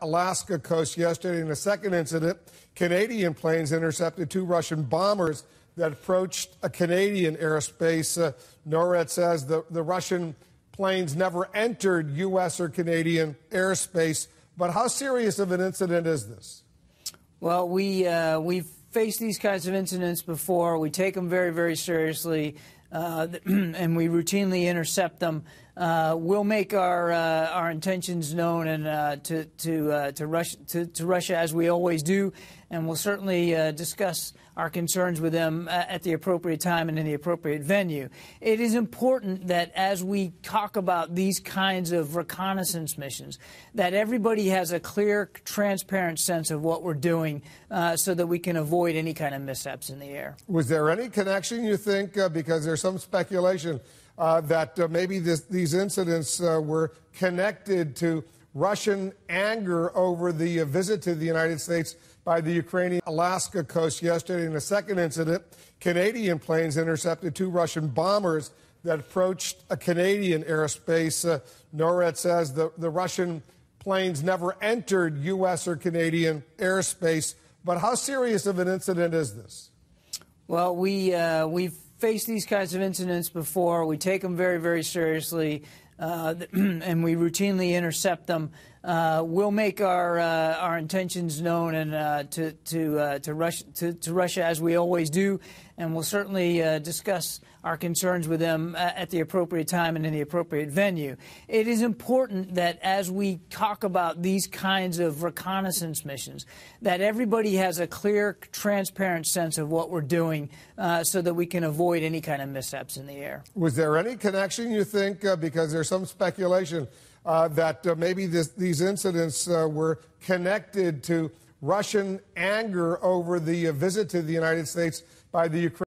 Alaska coast yesterday in a second incident. Canadian planes intercepted two Russian bombers that approached a Canadian airspace. Uh, NORAD says the, the Russian planes never entered U.S. or Canadian airspace. But how serious of an incident is this? Well, we, uh, we've faced these kinds of incidents before. We take them very, very seriously uh, and we routinely intercept them. Uh, we'll make our uh, our intentions known and uh, to to uh, to, Russia, to, to, Russia as we always do, and we'll certainly uh, discuss our concerns with them at the appropriate time and in the appropriate venue. It is important that as we talk about these kinds of reconnaissance missions, that everybody has a clear, transparent sense of what we're doing, so that we can avoid any kind of mishaps in the air. Was there any connection you think because some speculation uh, that uh, maybe this, these incidents uh, were connected to Russian anger over the uh, visit to the United States by the Ukrainian Alaska coast yesterday. In a second incident, Canadian planes intercepted two Russian bombers that approached a Canadian airspace. Uh, NORAD says the, the Russian planes never entered U.S. or Canadian airspace. But how serious of an incident is this? Well, we, uh, we've faced these kinds of incidents before. We take them very, very seriously, uh, and we routinely intercept them. Uh, we'll make our uh, our intentions known and uh, to to uh, to Russia to, to, Russia as we always do, and we'll certainly uh, discuss our concerns with them at the appropriate time and in the appropriate venue. It is important that as we talk about these kinds of reconnaissance missions, that everybody has a clear, transparent sense of what we're doing, so that we can avoid any kind of mishaps in the air. Was there any connection you think because there's some speculation? uh, that uh, maybe this, these incidents uh, were connected to Russian anger over the uh, visit to the United States by the Ukraine.